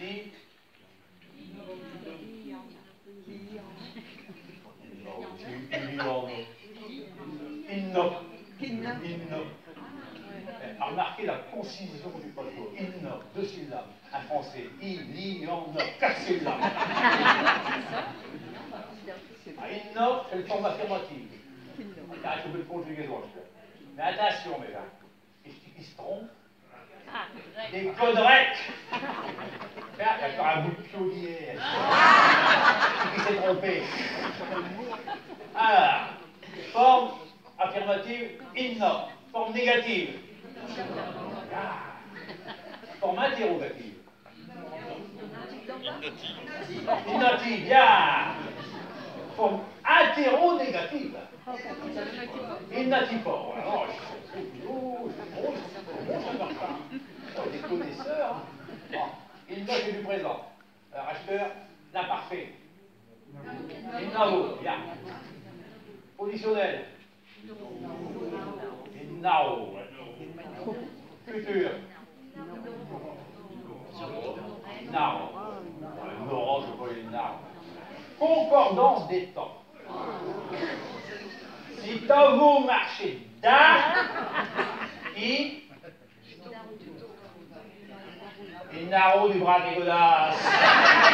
négative Inno. Inno. Eh, Remarquez la concision du patois. Inno, deux syllabes. Un français. Il, i, en, quatre syllabes. Ah, inno, c'est le forme affirmative. Il faut le. Mais attention, mes gars. Est-ce qu'ils se trompent Des coderettes Il y a encore un bout de. Qui s'est trompé Alors, forme affirmative, inno. Forme négative. Ah. Forme interrogative. Innotive, bien. Forme interro-négative. Voilà. Bon. Inno, c'est du présent. Alors, acheteur, l'imparfait. Innavo, bien. Positionnel. Innao. Futur. Innao. Non, je vois innao. Concordance des temps. Si t'as vous marchez d'un, Les narros du bras dégueulasse